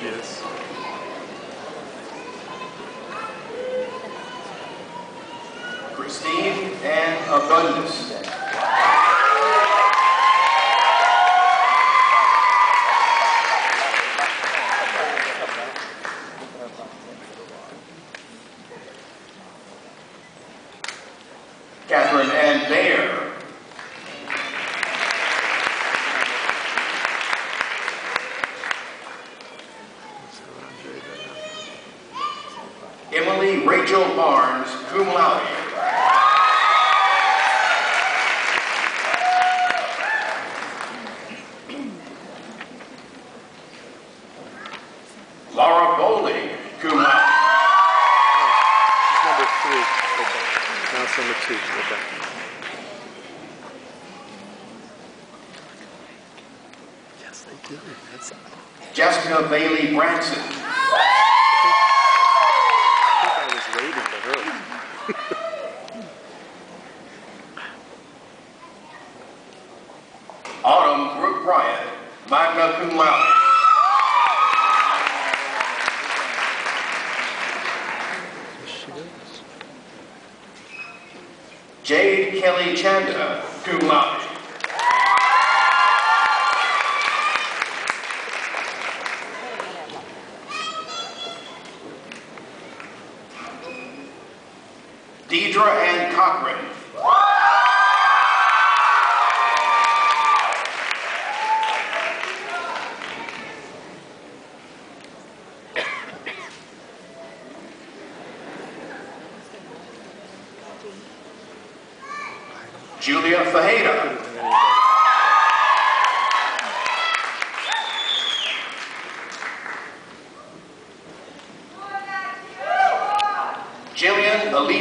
is. Christine Ann Abundis. Catherine Ann Bayer. Emily Rachel Barnes, cum laude. Laura Bowling, cum laude. She's number three. Now it's number two. Go back. Yes, I do. That's. Jessica Bailey Branson. Autumn Brooke Bryant, magna cum laude. Jade Kelly Chanda, cum laude. Deidre Ann Cochran. Julia Fajeda. Jillian Elise